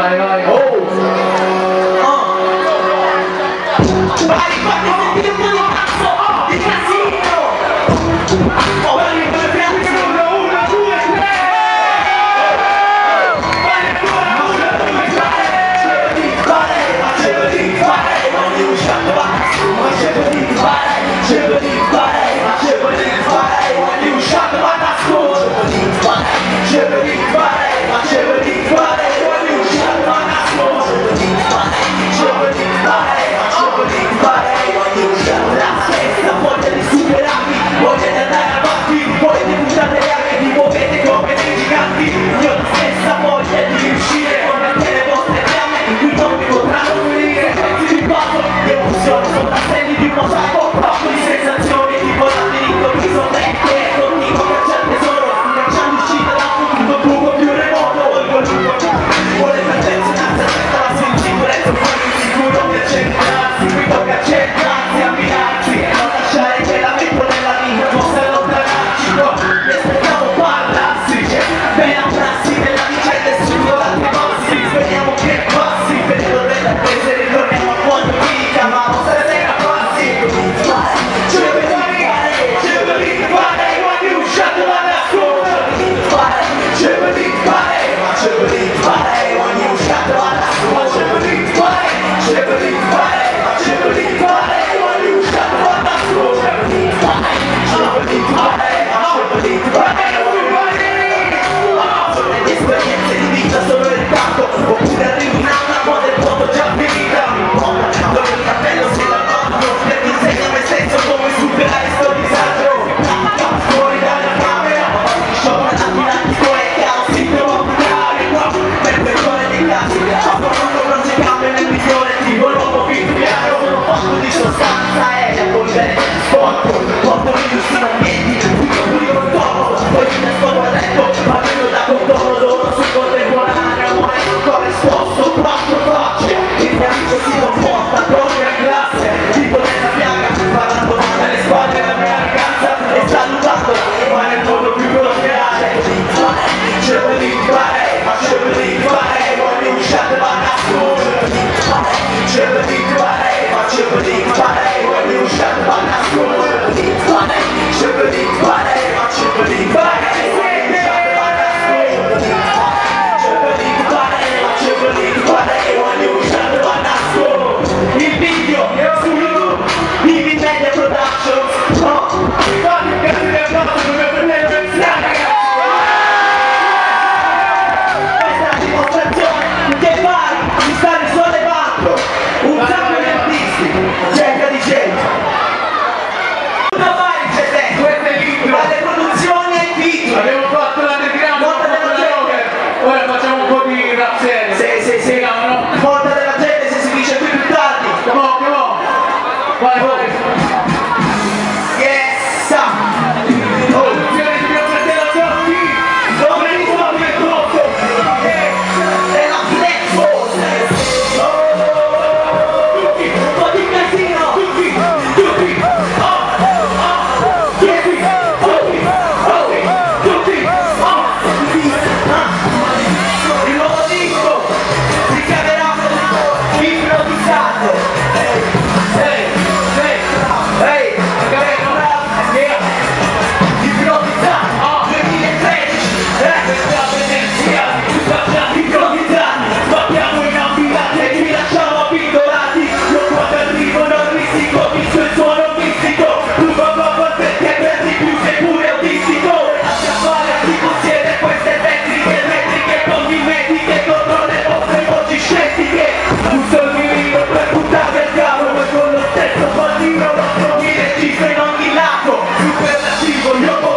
はいはいおう、うん、バリバリ con Dios.